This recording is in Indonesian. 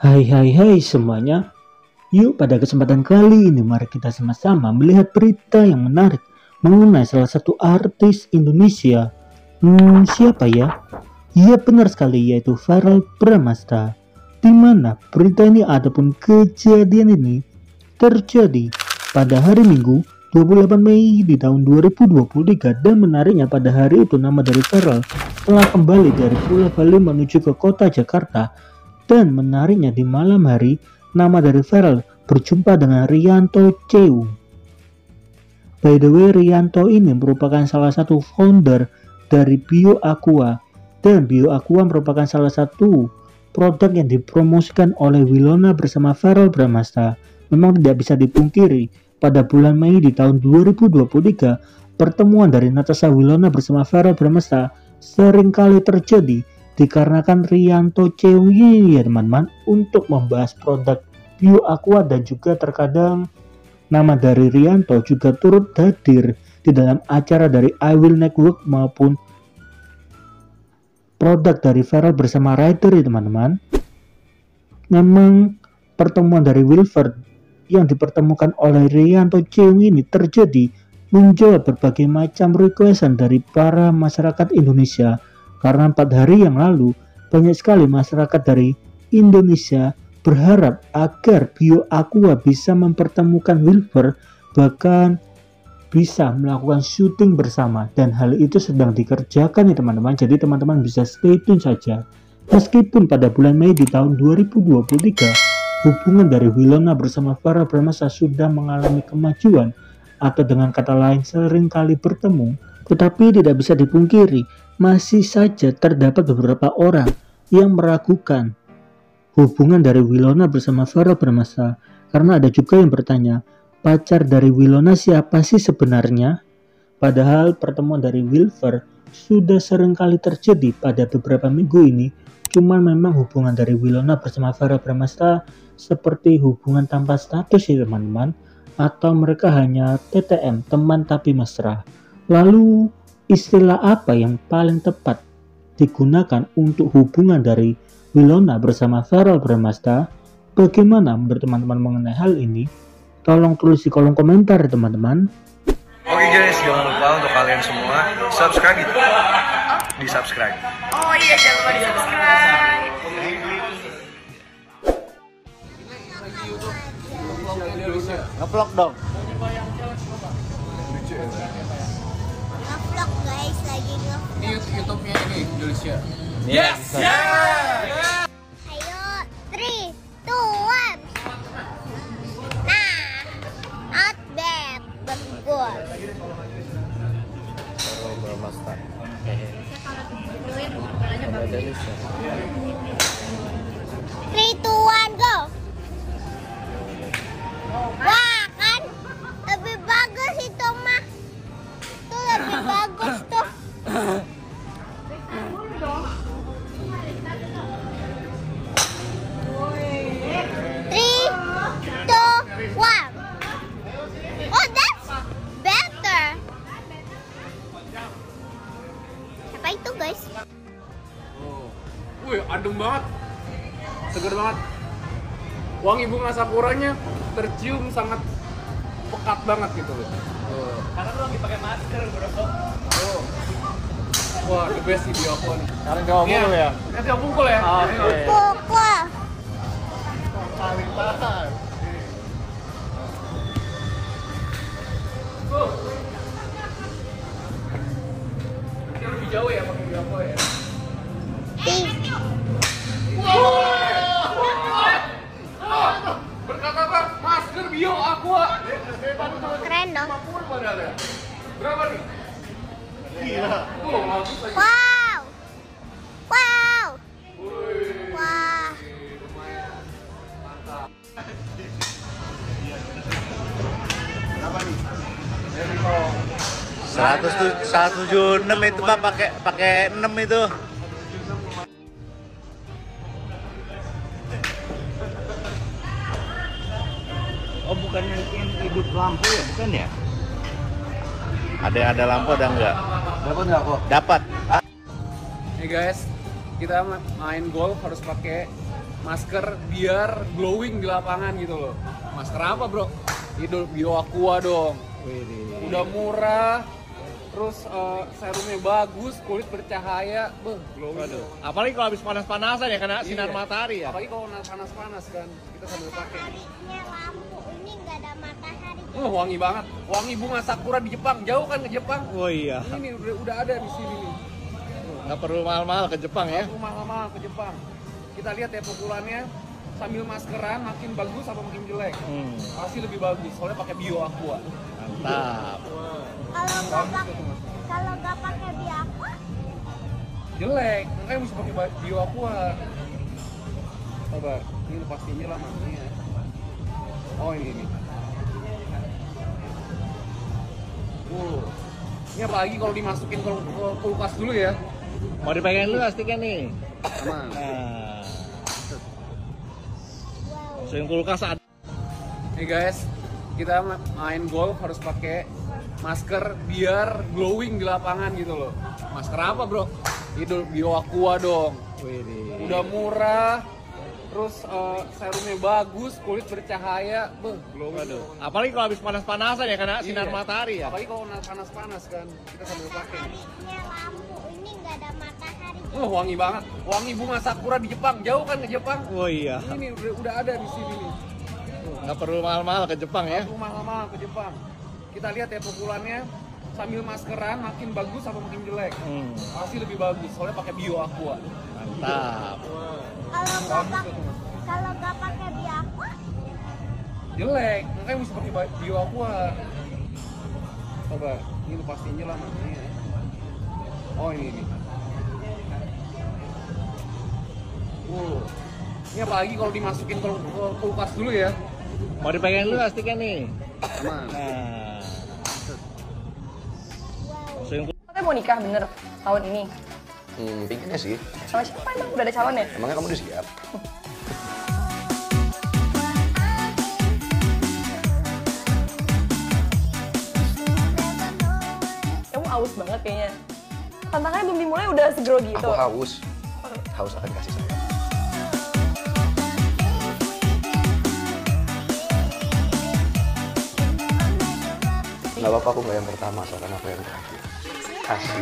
Hai hai hai semuanya. Yuk pada kesempatan kali ini mari kita sama-sama melihat berita yang menarik mengenai salah satu artis Indonesia. Hmm siapa ya? Iya benar sekali yaitu Farel Bramasta. Di mana berita ini adapun kejadian ini terjadi pada hari Minggu 28 Mei di tahun 2023 dan menariknya pada hari itu nama dari Farel telah kembali dari Pulau Bali menuju ke kota Jakarta dan menariknya di malam hari, nama dari Farel berjumpa dengan Rianto Ceung. By the way, Rianto ini merupakan salah satu founder dari Bio Aqua dan Bio Aqua merupakan salah satu produk yang dipromosikan oleh Wilona bersama Farel Bramasta. Memang tidak bisa dipungkiri, pada bulan Mei di tahun 2023, pertemuan dari Natasha Wilona bersama Farel Bramasta sering kali terjadi dikarenakan Rianto Cewi ya teman-teman untuk membahas produk Bio Aqua dan juga terkadang nama dari Rianto juga turut hadir di dalam acara dari I Will Network maupun produk dari Feral bersama Rider ya teman-teman. Memang pertemuan dari Wilford yang dipertemukan oleh Rianto Cewi ini terjadi menjawab berbagai macam requestan dari para masyarakat Indonesia karena empat hari yang lalu, banyak sekali masyarakat dari Indonesia berharap agar Bio Aqua bisa mempertemukan Wilfer bahkan bisa melakukan syuting bersama. Dan hal itu sedang dikerjakan ya teman-teman. Jadi teman-teman bisa stay tune saja. Meskipun pada bulan Mei di tahun 2023 hubungan dari Wilona bersama para Bramasa sudah mengalami kemajuan atau dengan kata lain sering kali bertemu tetapi tidak bisa dipungkiri masih saja terdapat beberapa orang yang meragukan hubungan dari Wilona bersama Farah Bramasta karena ada juga yang bertanya pacar dari Wilona siapa sih sebenarnya? Padahal pertemuan dari Wilfer sudah sering kali terjadi pada beberapa minggu ini. Cuman memang hubungan dari Wilona bersama Farah Bramasta seperti hubungan tanpa status ya teman-teman atau mereka hanya TTM teman tapi mesra. Lalu Istilah apa yang paling tepat digunakan untuk hubungan dari Wilona bersama Feral Bramasta? Bagaimana menurut teman-teman mengenai hal ini? Tolong tulis di kolom komentar teman-teman. Oke guys, jangan lupa untuk kalian semua subscribe di, di subscribe. Oh iya, jangan lupa di subscribe. Ngevlog dong. Ngevlog guys, lagi ngevlog. Ini YouTube-nya ini Indonesia. Yes, yeah. Ayo, 3, 2, 1. Nah, not bad, but good. Three, banget. Seger banget. Wangi bunga sakuranya tercium sangat pekat banget gitu loh. Tuh. Karena lu lagi pakai masker, bro. Tuh. Wah, the best sih Bioko nih. Sekarang kamu Iya. mulu ya? Nanti kamu pukul ya. Oke. Ayo. Keren dong. Berapa nih? Gila. Tuh, bagus lagi. Wow. Wow. Wah. Seratus tuh satu tujuh enam itu pak pakai pakai enam itu. Oh bukan yang hidup lampu ya bukan ya? Ada ada lampu ada enggak? Dapat nggak kok? Dapat. Nih guys, kita ma- main golf harus pakai masker biar glowing di lapangan gitu loh. Masker apa bro? Itu Bio Aqua dong. Udah murah, terus eh, serumnya bagus, kulit bercahaya, beuh, glowing. Apalagi kalau habis panas-panasan ya kena sinar Iya. matahari ya. Apalagi kalau panas-panas kan, kita sambil pakai. Mataharinya lampu ini nggak ada Wah, wangi banget. Wangi bunga sakura di Jepang. Jauh kan ke Jepang? Oh iya. Ini udah, udah ada di sini nih. Nggak perlu mahal-mahal ke Jepang ya. Aku mahal-mahal ke Jepang. Kita lihat ya pukulannya sambil maskeran makin bagus apa makin jelek? Hmm, Pasti lebih bagus, soalnya pakai Bio Aqua. mantap. Kalau nggak pakai kalau nggak pakai biapa, Jelek, makanya mesti pakai Bio Aqua. Coba, ini pastinya lah makanya. Oh ini ini. Ini apalagi kalau dimasukin ke kulkas dulu ya. Mau dipegangin dulu nggak sticknya nih. Aman. Nah. Swing kulkas ada. Nih guys, kita ma- main golf harus pakai masker biar glowing di lapangan gitu loh. Masker apa bro? Itu Bio Aqua dong. Udah murah, terus eh, serumnya bagus, kulit bercahaya, beuh, glowing. Waduh. Apalagi kalau habis panas-panasan ya kena sinar Iya. matahari ya. Apalagi kalau panas-panas kan, kita sambil pakai. lampu ini nggak ada matahari. Wah wangi banget, wangi bunga sakura di Jepang. Jauh kan ke Jepang? Oh iya. Ini udah, udah ada di sini nih. Nggak perlu mahal-mahal ke Jepang ya. Aku mahal-mahal ke Jepang. Kita lihat ya pukulannya sambil maskeran makin bagus apa makin jelek? Hmm, Pasti lebih bagus, soalnya pakai Bio Aqua. mantap. Kalau nggak pakai kalau nggak pakai biapa, Jelek, makanya mesti pakai ba- Bio Aqua. Coba, ini pastinya lah makanya. Oh ini ini. Uh, ini apalagi kalau dimasukin ke kulkas dulu ya. Mau dipegangin dulu sticknya nih. Aman. Nah. Katanya mau nikah bener tahun ini. Hmm, pinginnya sih. Sama siapa emang? Udah ada calon ya? Emangnya kamu udah siap? Kamu aus banget kayaknya. Tantangannya belum dimulai udah segero gitu. Aku haus. Haus akan kasih sayang. Gak apa-apa aku gak yang pertama, soalnya aku yang terakhir. Kasih.